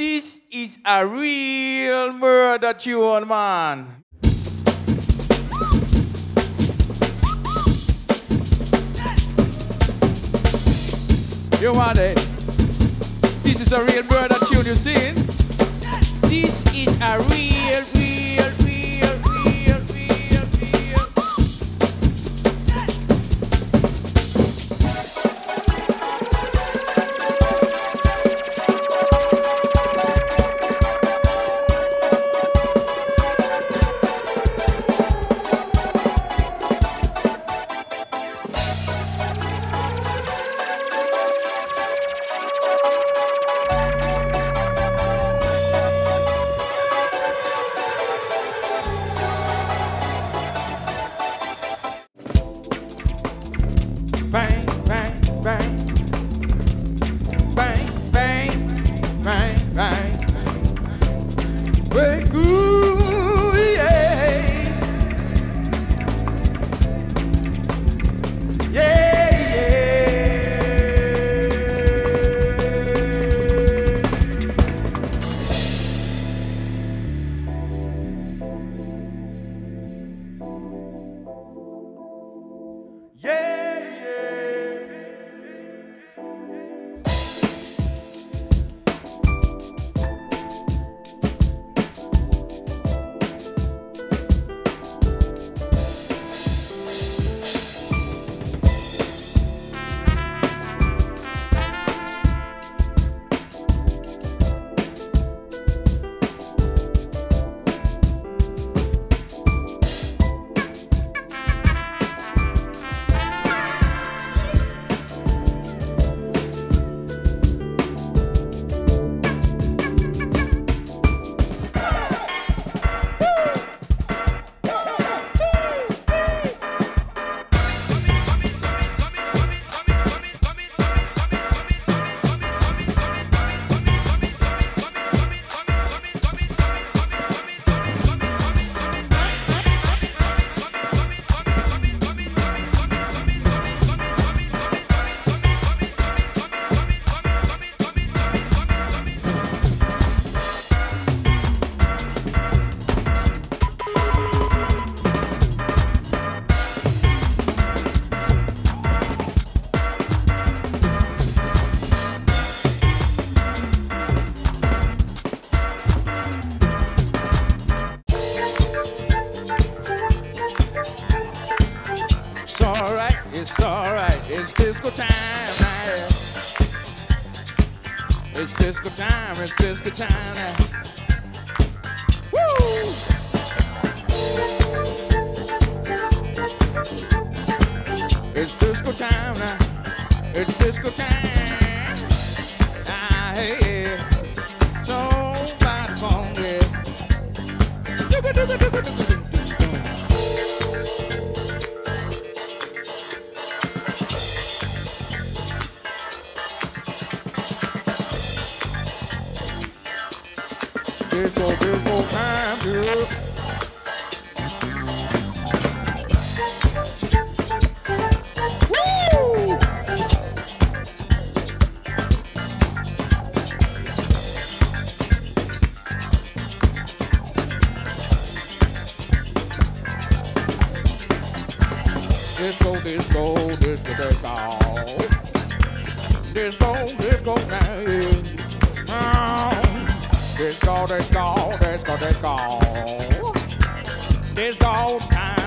This is a real murder tune, man. You want it? This is a real murder tune, you seen? This disco time now. It's disco time, it's disco time now. Woo! It's disco time now. It's disco time. Disco, disco time. Woo! Disco, disco, disco, disco. Disco, disco, now. yeah. Disco, disco, disco, disco. Disco time.